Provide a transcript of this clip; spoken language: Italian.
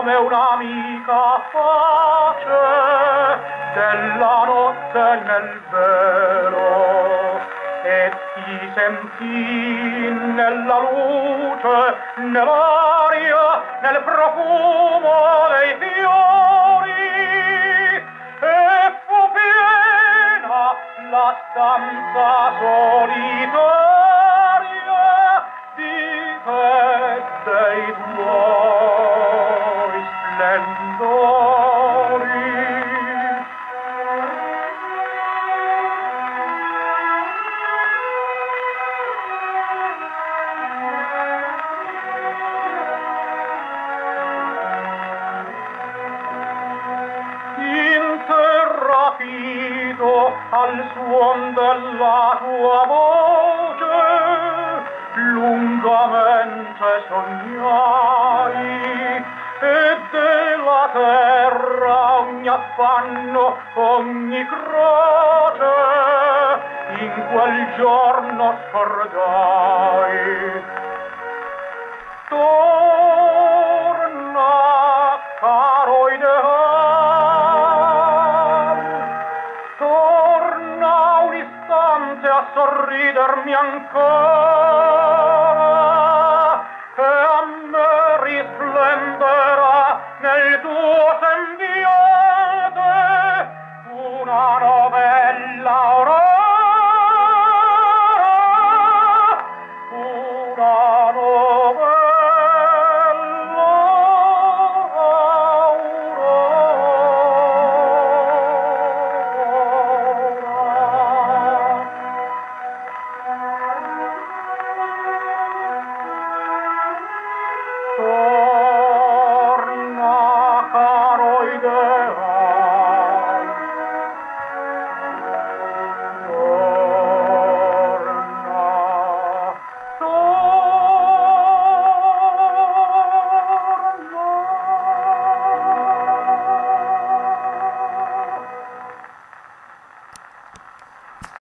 come un'amica pace della notte nel vero e ti sentì nella luce, nell'aria, nel profumo dei fiori e fu piena la stanza solitaria di te dei tuoi al suon della tua voce lungamente sognai e della terra ogni affanno, ogni croce in quel giorno scordai. Tu a sorridermi ancora.